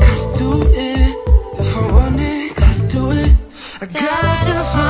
gotta do it. If I want it, gotta do it. I gotta do